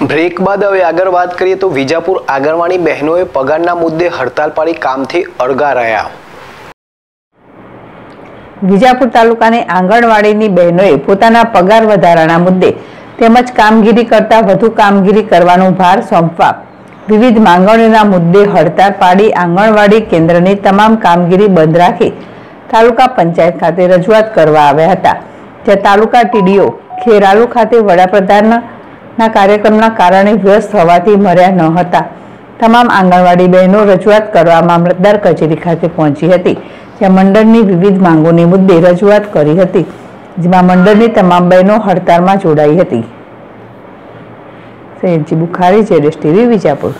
Break બાદ હવે આગળ વાત કરીએ તો વિજાપુર આંગણવાડી બહેનોએ પગારના મુદ્દે હડતાલ પાડી કામથી અળગા રહ્યા. વિજાપુર તાલુકાની આંગણવાડીની બહેનોએ પોતાના પગાર વધારાના મુદ્દે તેમજ કામગીરી કરતા વધુ કામગીરી કરવાનો ભાર સોંપવા વિવિધ માંગણીઓના મુદ્દે હડતાળ પાડી આંગણવાડી કેન્દ્રની તમામ કામગીરી બંધ રાખી તાલુકા પંચાયત ખાતે રજૂઆત કરવા આવ્યા હતા. જ્યાં તાલુકા ટીડીઓ ખેરાલુ ખાતે વડાપ્રધાનના કાર્યક્રમના કારણે વ્યસ્ત હોવાથી મર્યા ન હતા. તમામ આંગણવાડી બહેનો રજૂઆત કરવા મામલતદાર કચેરી ખાતે પહોંચી હતી, જ્યાં મંડળની વિવિધ માંગોની મુદ્દે રજૂઆત કરી હતી, જેમાં મંડળની તમામ બહેનો હડતાળમાં જોડાઈ હતી. સૈયદજી બુખારી, જેડેશ ટીવી, વિજાપુર.